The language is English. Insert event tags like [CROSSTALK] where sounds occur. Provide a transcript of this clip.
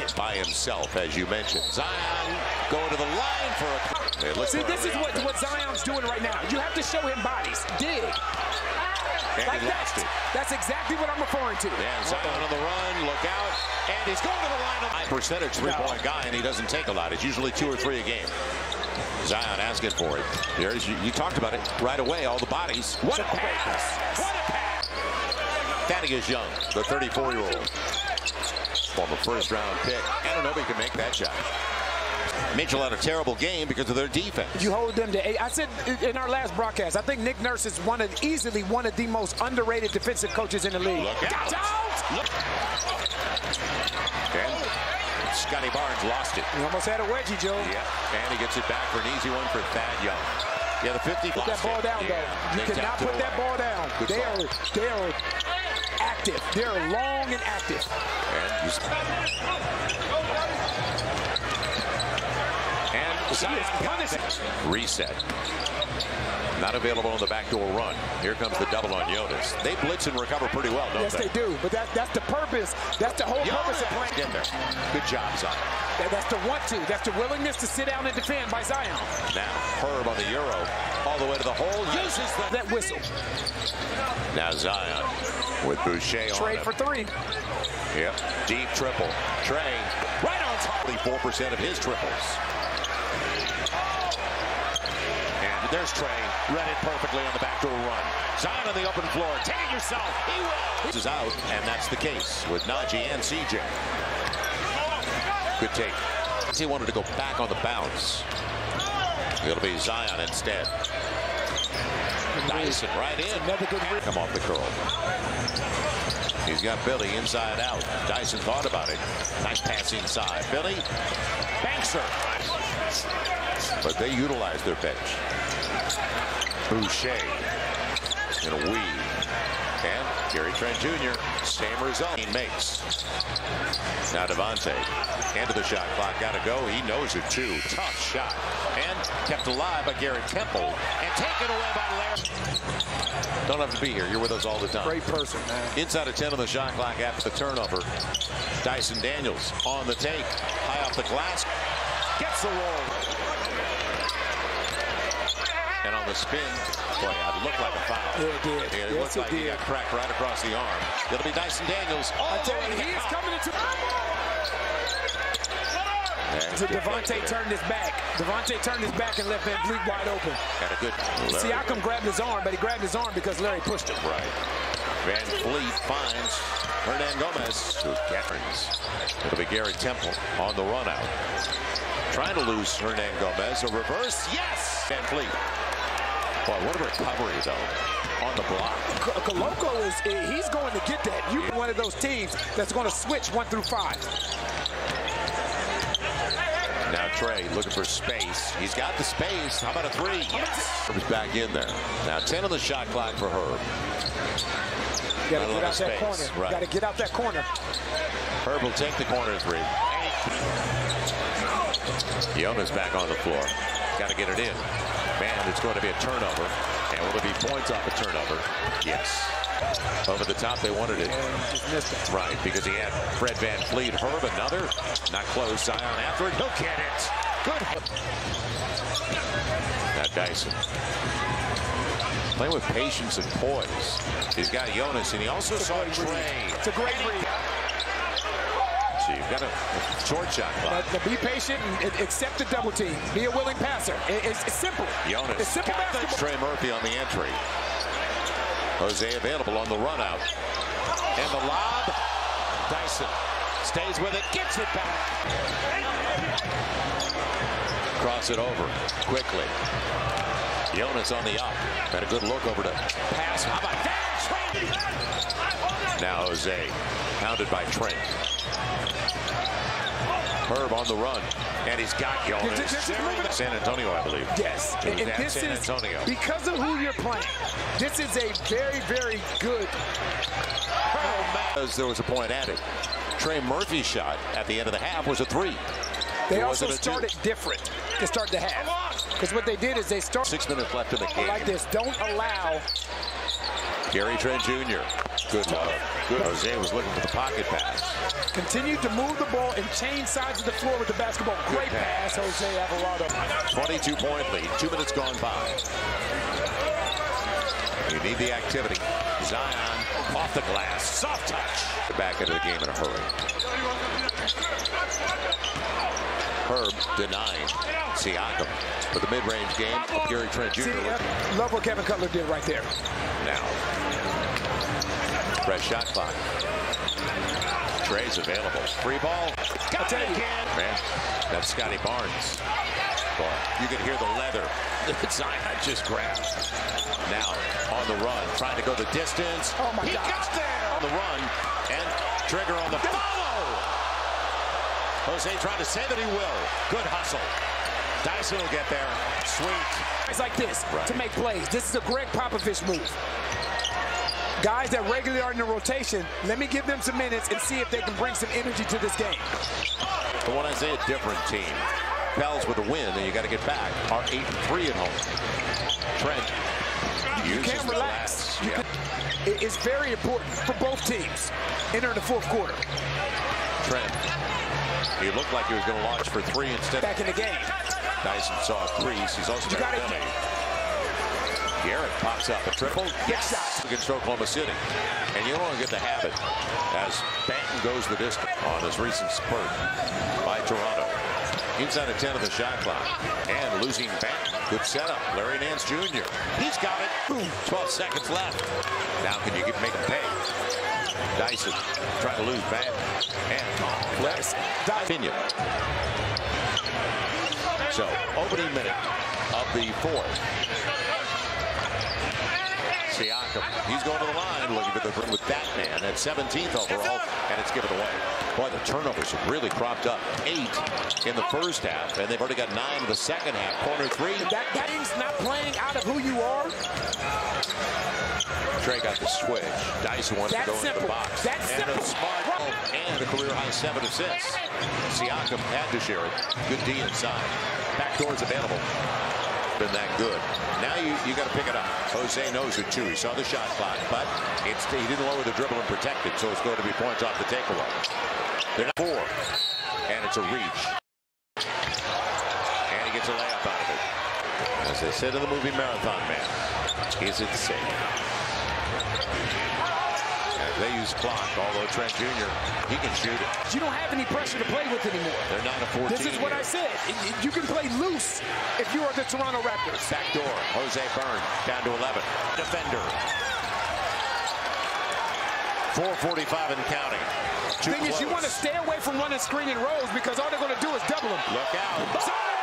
active. By himself, as you mentioned. Zion going to the line for a... See, this is what, what Zion's doing right now. You have to show him bodies. Dig. And like he that. it. That's exactly what I'm referring to. And Zion on the run, look out. And he's going to the line of high percentage three-point guy, and he doesn't take a lot. It's usually two or three a game. Zion asking for it. There's, you, you talked about it right away, all the bodies. What a pass! What a pass! Thaddeus Young, the 34-year-old. Former first-round pick. I don't know if he can make that shot. Mitchell had a terrible game because of their defense. You hold them to eight. I said in our last broadcast, I think Nick Nurse is one of easily one of the most underrated defensive coaches in the league. Look out! Look. And Scottie Barnes lost it. He almost had a wedgie, Joe. Yeah, and he gets it back for an easy one for Thad Young. Yeah, the 50 Put that ball down, yeah, though. You they cannot put that ball down. Good They are, they are active. They're long and active. And he's- And Zion got it. Reset. Not available on the backdoor run. Here comes the double on Jonas. They blitz and recover pretty well, don't Yes, they? Yes, they do. But that, that's the purpose. That's the whole purpose of playing. Get there. Good job, Zion. That- That's the want to. That's the willingness to sit down and defend by Zion. Now Herb on the Euro. All the way to the hole. Uses the... That whistle. Now Zion with Boucher on Trade him. for three. Yep. Deep triple. Trey right on top. 4% of his triples. And there's Trey. Read it perfectly on the backdoor run. Zion on the open floor. Take it yourself. He will. This is out, and that's the case with Naji and CJ. Good take. He wanted to go back on the bounce. It'll be Zion instead. Dyson right in. Another good. Come off the curl. He's got Billy inside out. Dyson thought about it. Nice pass inside. Billy banks. But they utilize their bench. Boucher in a weave. And Gary Trent Jr. same result he makes. Now Devonte'. End of the shot clock. Got to go. He knows it too. Tough shot. And kept alive by Garrett Temple. And taken away by Larry. Don't have to be here. You're with us all the time. Great person, man. Inside of 10 on the shot clock after the turnover. Dyson Daniels on the take. High off the glass. Gets the roll. And on the spin, boy, it looked like a foul. Yeah, it did. It, Yes, looked it like he got cracked right across the arm. It'll be Dyson Daniels. all I tell you, oh, to he is cup. coming into. And So good play Devonte' turned his back. Devonte' turned his back and left VanVleet wide open. Got a good. Larry. Siakam grabbed his arm, but he grabbed his arm because Larry pushed him. Right. Van Fleet finds Hernangomez to Caverns. It'll be Garrett Temple on the run out. Trying to lose Hernangomez. A reverse. Yes! VanVleet. Boy, what a recovery, though, on the block. Koloko is he's going to get that. You're one of those teams that's going to switch one through five. Now Trey looking for space. He's got the space. How about a three? Yes! Herb's back in there. Now 10 on the shot clock for Herb. You gotta lot get out that space, corner. right. Got to get out that corner. Herb will take the corner three. Jonas back on the floor. Got to get it in. Man, it's going to be a turnover. And will there be points off a turnover? Yes. Over the top, they wanted it. It. Right, because he had Fred VanVleet. Herb, another. Not close. Zion after it. He'll get it. Good. Now Dyson. Playing with patience and poise. He's got Jonas, and he also saw Trey. It's a great read. So you've got a short shot clock. But, but be patient and accept the double team. Be a willing passer. It- it's, it's simple. Jonas. It's simple basketball. Trey Murphy on the entry. Jose available on the run out. And the lob. Dyson stays with it, gets it back. Cross it over quickly. Jonas on the up. Had a good look over to pass. How about that? Now Jose, pounded by Trent. Herb on the run, and he's got Jonas. This- this is moving- San Antonio, I believe. Yes, and, and this San is Antonio. because of who you're playing. This is a very, very good. Because there was a point added. Trey Murphy's shot at the end of the half was a three. They also started different to start the half. Because what they did is they started Six minutes left in the game. like this. Don't allow Gary Trent Jr. Good, uh, good. Jose was looking for the pocket pass. Continued to move the ball and change sides of the floor with the basketball. Great pass, Jose Alvarado. 22-point lead. Two minutes gone by. You need the activity. Zion off the glass. Soft touch. Back into the game in a hurry. Herb denying Siakam for the mid-range game. Gary Trent Jr. See, love what Kevin Cutler did right there. Now, fresh shot clock. Trey's available. Free ball. Got it again. Man, that's Scottie Barnes. You can hear the leather [LAUGHS] that Zion just grabbed. Now, on the run, trying to go the distance. Oh, my he God. got there on the run. And Trigger on the follow. Jose trying to say that he will. Good hustle. Dyson will get there. Sweet. Guys like this Right. to make plays. This is a Gregg Popovich move. Guys that regularly are in the rotation, let me give them some minutes and see if they can bring some energy to this game. But when I say a different team, Pels with a win, and you got to get back, are 8 and 3 at home. Trent You can't relax. You yeah. can- it- it's very important for both teams entering the fourth quarter. Trent. He looked like he was going to launch for three instead. Of back in the game. Dyson saw a crease. He's also got a dummy. Garrett pops up a triple. Yes! shot. Against Oklahoma City. And you don't want to get the habit as Banton goes the distance on his recent spurt by Toronto. Inside of 10 of the shot clock. And losing Banton. Good setup. Larry Nance Jr. He's got it. Boom. 12 seconds left. Now can you get, make him pay? Dyson trying to lose Banton. And flips. Dyson. So, opening minute of the fourth. Siakam, he's going to the line looking for the three with Batman at 17th overall, and it's given away. Boy, the turnovers have really cropped up. Eight in the first half, and they've already got nine in the second half. Corner three. That game's not playing out of who you are. Trey got the switch. Dyson wants That's to go into the box. That's and simple. a smart and a career high seven assists. Siakam had to share it. Good D inside. Back doors available. Been that good. Now you you got to pick it up. Jose knows it too. He saw the shot clock, but it's he didn't lower the dribble and protect it, so it's going to be points off the takeaway. They're not four, and it's a reach. And he gets a layup out of it. As they said in the movie Marathon Man, is it safe? As they use clock, although Trent Jr. he can shoot it. You don't have any pressure to play with anymore. They're not a 14. This is what here. I said. You can play loose if you are the Toronto Raptors. Back door, Jose Byrne down to 11. Defender. 445 and counting. Too Thing is, you want to stay away from running screen and rolls because all they're going to do is double them. Look out.